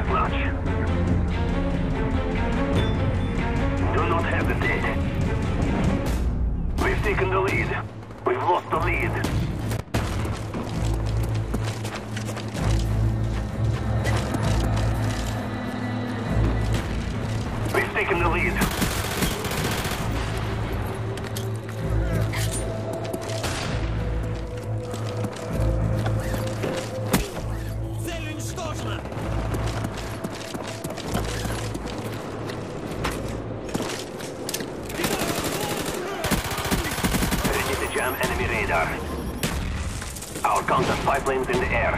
that much. Do not hesitate. We've taken the lead. We've lost the lead. We've taken the lead. Unfortunate. radar. Our counter spy plane's in the air.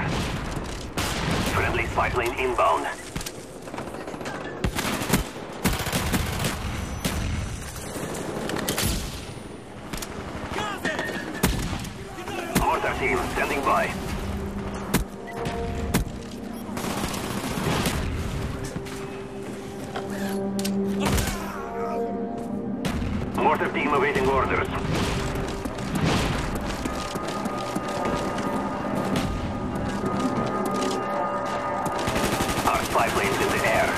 Friendly spy plane inbound. Mortar team standing by. Mortar team awaiting orders. supply planes in the air.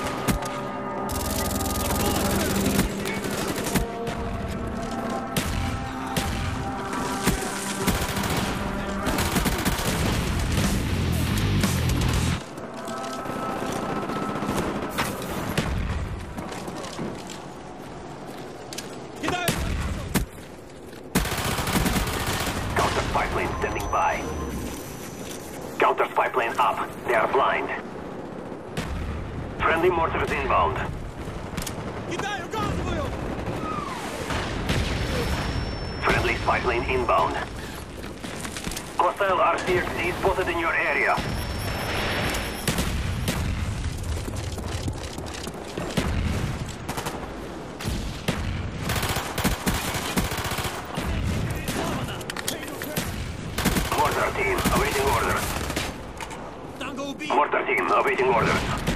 Counter spy plane standing by. Counter spy plane up. They are blind. Friendly mortars inbound. Friendly spy plane inbound. Hostile RCXD spotted in your area. Mortar team awaiting orders. Mortar team awaiting orders.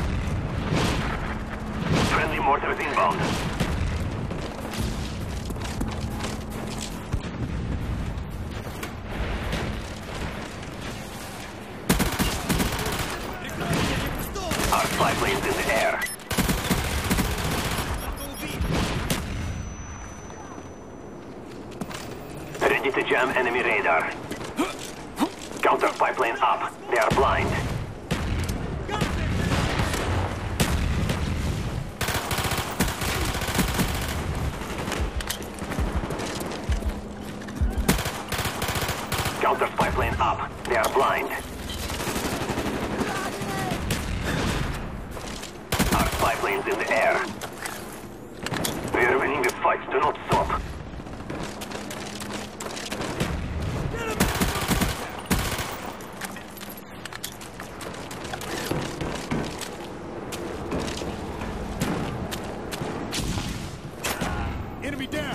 Mortars inbound. Our spy planes in the air. Ready to jam enemy radar. Counter spy plane up. They are blind. Spy plane up. They are blind. Our spy planes in the air. We are winning this fight. Do not stop. Enemy down!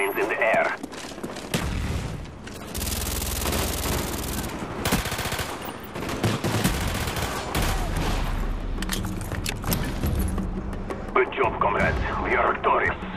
Planes in the air. Good job, comrades. We are victorious.